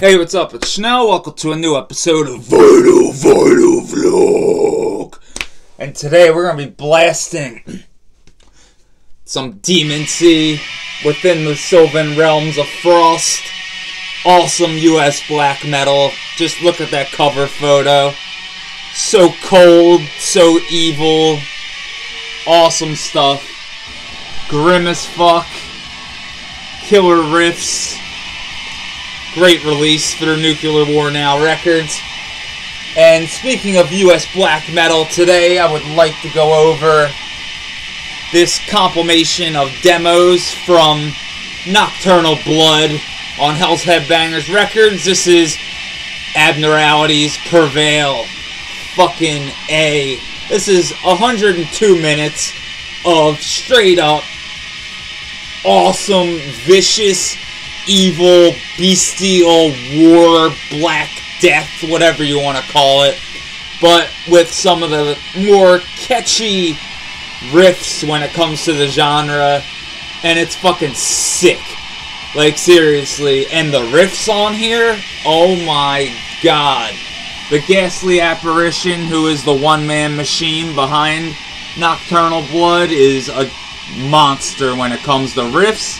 Hey, what's up? It's Schnell. Welcome to a new episode of Vital Vinyl Vlog. And today we're gonna be blasting some demoncy within the Sylvan realms of Frost. Awesome US black metal. Just look at that cover photo. So cold, so evil. Awesome stuff. Grim as fuck. Killer riffs. Great release through Nuclear War Now Records. And speaking of US black metal, today I would like to go over this compilation of demos from Nocturnal Blood on Hell's Headbangers Records. This is Abnormalities Prevail. Fucking A. This is 102 minutes of straight up awesome, vicious, evil, bestial, war, black death, whatever you want to call it. But with some of the more catchy riffs when it comes to the genre. And it's fucking sick. Like, seriously. And the riffs on here, oh my god. The Ghastly Apparition, who is the one man machine behind Nocturnal Blood, is a monster when it comes to riffs.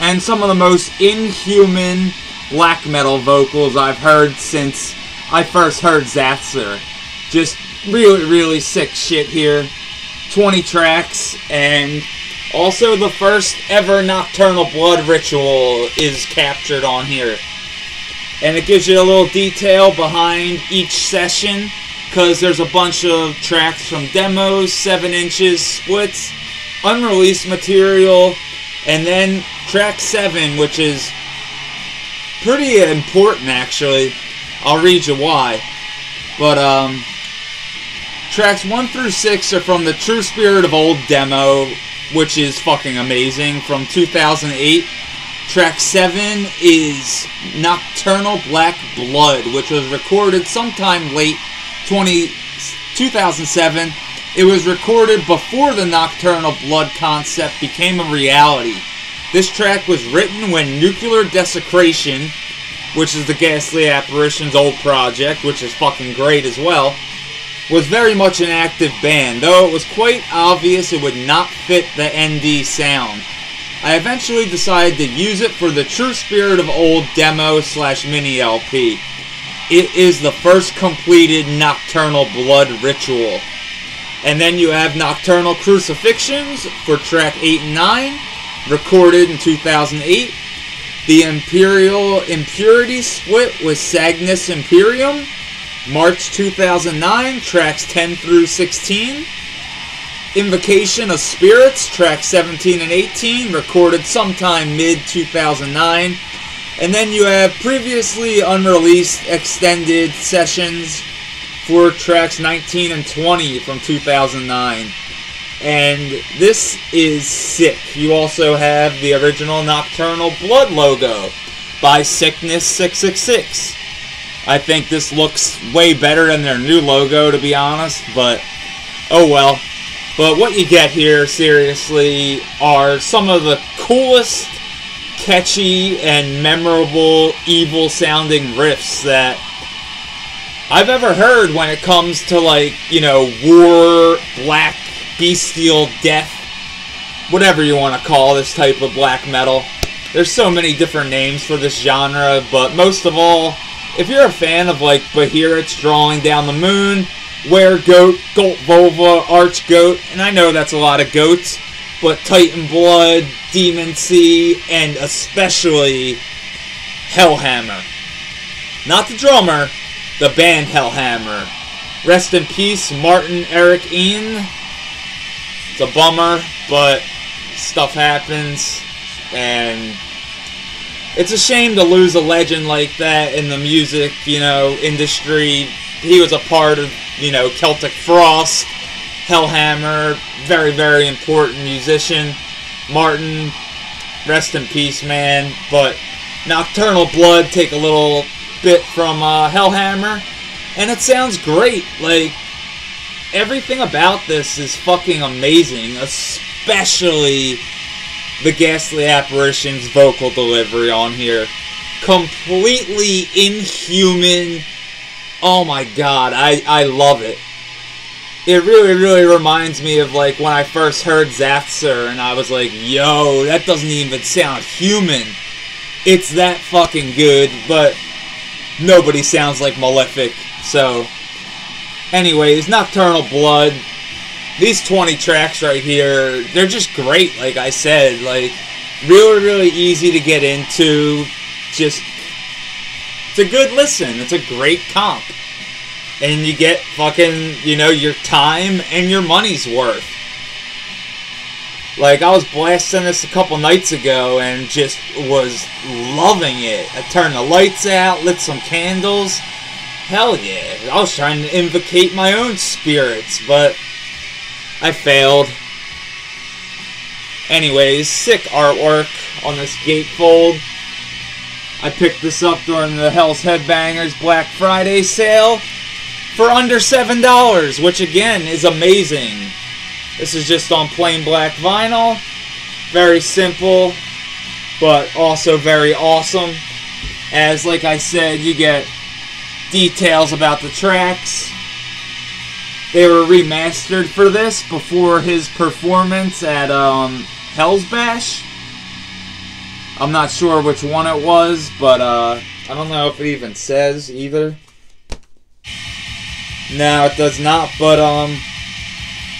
And some of the most inhuman black metal vocals I've heard since I first heard Xasthur. Just really, really sick shit here. 20 tracks, and also the first ever Nocturnal Blood ritual is captured on here. And it gives you a little detail behind each session, because there's a bunch of tracks from demos, 7 inches, splits, unreleased material, and then track 7, which is pretty important actually. I'll read you why. But, um, tracks 1 through 6 are from the True Spirit of Old demo, which is fucking amazing, from 2008. Track 7 is Nocturnal Black Blood, which was recorded sometime late 20, 2007. It was recorded before the Nocturnal Blood concept became a reality. This track was written when Nuclear Desecration, which is the Ghastly Apparition's old project, which is fucking great as well, was very much an active band, though it was quite obvious it would not fit the ND sound. I eventually decided to use it for the True Spirit of Old demo slash mini LP. It is the first completed Nocturnal Blood ritual. And then you have Nocturnal Crucifixions for track 8 and 9, recorded in 2008. The Imperial Impurity split with Sagnus Imperium, March 2009, tracks 10 through 16. Invocation of Spirits, tracks 17 and 18, recorded sometime mid 2009. And then you have previously unreleased extended sessions for tracks 19 and 20 from 2009. And this is sick. You also have the original Nocturnal Blood logo by Sickness 666. I think this looks way better than their new logo, to be honest, but oh well. But what you get here, seriously, are some of the coolest, catchy, and memorable evil sounding riffs that I've ever heard when it comes to, like, you know, war, black, bestial, death, whatever you want to call this type of black metal. There's so many different names for this genre, but most of all, if you're a fan of like Beherit's Drawing Down the Moon, Weregoat, Goat Volva, Archgoat, and I know that's a lot of goats, but Titan Blood, Demoncy, and especially Hellhammer. Not the drummer, the band Hellhammer. Rest in peace, Martin Eric Ain. It's a bummer, but stuff happens, and it's a shame to lose a legend like that in the music, you know, industry. He was a part of, you know, Celtic Frost, Hellhammer, very, very important musician. Martin, rest in peace, man. But Nocturnal Blood take a little bit from uh, Hellhammer, and it sounds great. Like, everything about this is fucking amazing, especially the Ghastly Apparition's vocal delivery on here. completely inhuman. Oh my god, I, I love it. It really, really reminds me of like when I first heard Xasthur and I was like, yo, that doesn't even sound human. It's that fucking good, but nobody sounds like Malefic. So, anyways, Nocturnal Blood. These 20 tracks right here, they're just great, like I said. Like, really, really easy to get into. Just, it's a good listen. It's a great comp. And you get fucking, you know, your time and your money's worth. Like, I was blasting this a couple nights ago and just was loving it. I turned the lights out, lit some candles. Hell yeah. I was trying to invocate my own spirits, but I failed. Anyways, sick artwork on this gatefold. I picked this up during the Hell's Headbangers Black Friday sale for under $7, which again is amazing. This is just on plain black vinyl. Very simple, but also very awesome. As, like I said, you get details about the tracks. They were remastered for this before his performance at um, Hell's Bash. I'm not sure which one it was, but uh, I don't know if it even says either. No, it does not, but um,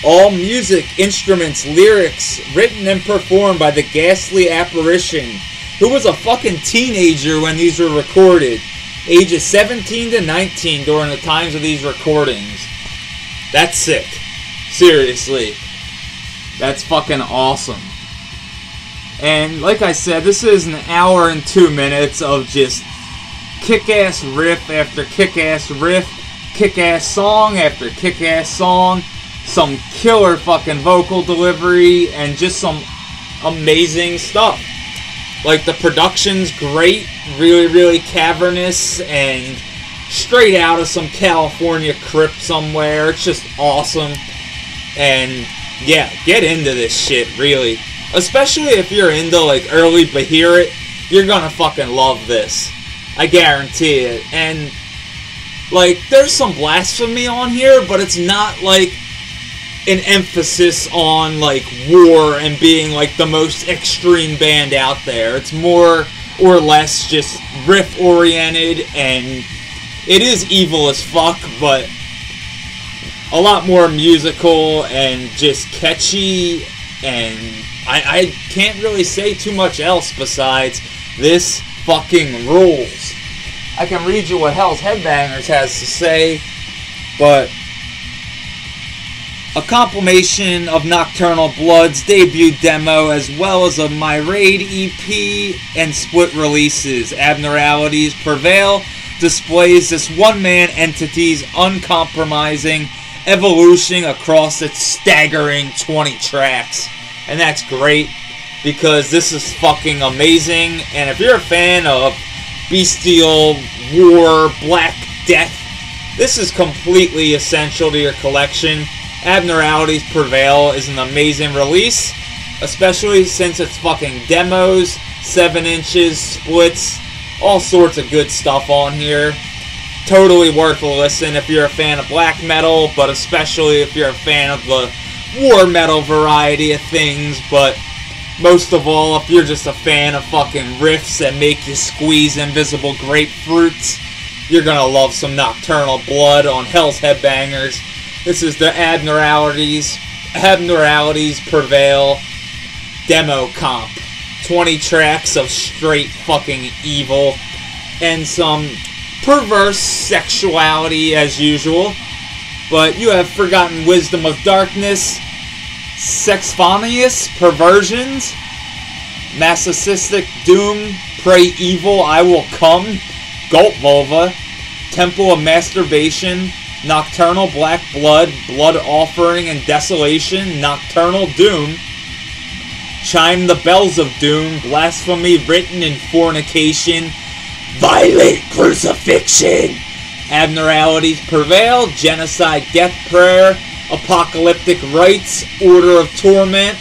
all music, instruments, lyrics written and performed by the ghastly apparition, who was a fucking teenager when these were recorded, ages 17 to 19 during the times of these recordings. That's sick. Seriously. That's fucking awesome. And like I said, this is an hour and two minutes of just kick ass riff after kick ass riff, kick ass song after kick ass song, some killer fucking vocal delivery, and just some amazing stuff. Like the production's great, really, really cavernous, and straight out of some California crypt somewhere. It's just awesome. And yeah, get into this shit, really. Especially if you're into like early Beherit, you're gonna fucking love this. I guarantee it. And like, there's some blasphemy on here, but it's not like an emphasis on like war and being like the most extreme band out there. It's more or less just riff oriented and it is evil as fuck, but a lot more musical and just catchy and I, I can't really say too much else besides this fucking rules. I can read you what Hell's Headbangers has to say, but a compilation of Nocturnal Blood's debut demo as well as a My Raid EP and split releases. Abnormalities Prevail displays this one man entity's uncompromising evolution across its staggering 20 tracks. And that's great because this is fucking amazing. And if you're a fan of Bestial War, Black Death, this is completely essential to your collection. Abnormalities Prevail is an amazing release, especially since it's fucking demos, 7 inches, splits, all sorts of good stuff on here. Totally worth a listen if you're a fan of black metal, but especially if you're a fan of the war metal variety of things. But most of all, if you're just a fan of fucking riffs that make you squeeze invisible grapefruits, you're gonna love some Nocturnal Blood on Hell's Headbangers. This is the Abnormalities, Abnormalities Prevail demo comp. 20 tracks of straight fucking evil and some perverse sexuality as usual. But you have forgotten wisdom of darkness, sexphonious perversions, masochistic doom, pray evil, I will come, gulp vulva, temple of masturbation, nocturnal black blood, blood offering and desolation, nocturnal doom, chime the bells of doom, blasphemy written in fornication, violent crucifixion, abnormalities prevail, genocide, death prayer, apocalyptic rites, order of torment,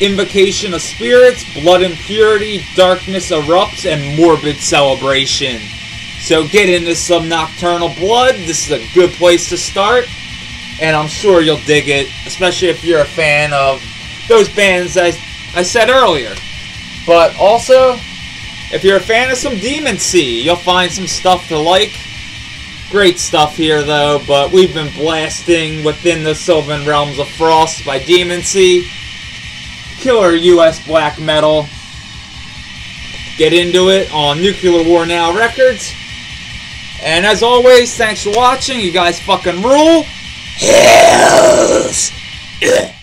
Invocation of Spirits, Blood Impurity, Darkness Erupts, and Morbid Celebration. So get into some Nocturnal Blood. This is a good place to start. And I'm sure you'll dig it, especially if you're a fan of those bands I, I said earlier. But also, if you're a fan of some Demoncy, you'll find some stuff to like. Great stuff here, though, but we've been blasting Within the Sylvan Realms of Frost by Demoncy. Killer US black metal. Get into it on Nuclear War Now Records. And as always, thanks for watching. You guys fucking rule.